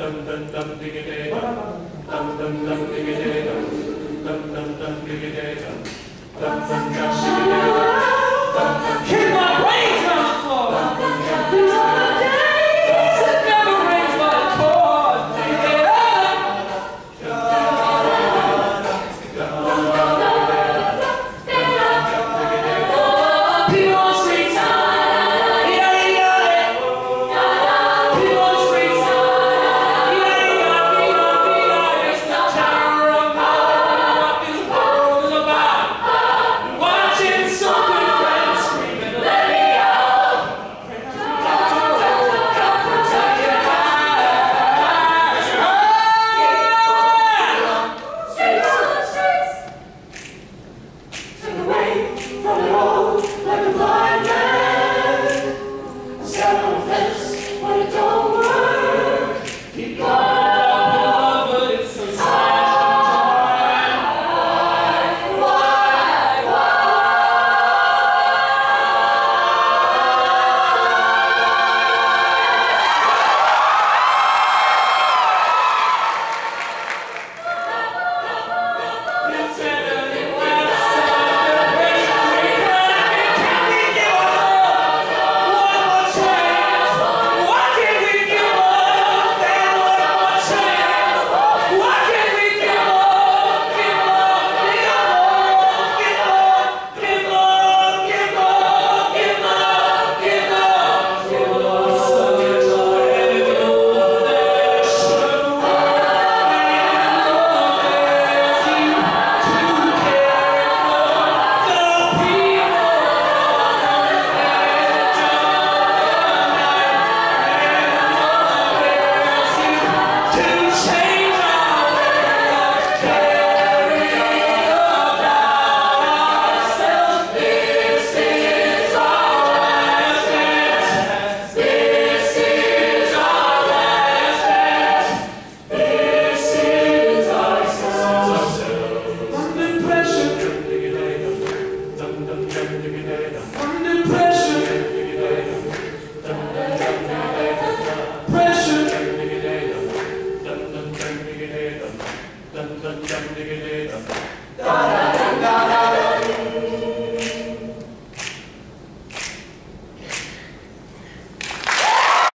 dum dum dum diggity dum dum dum dum diggity dum dum dum dum diggity dum dum dum dum diggity dum Lord.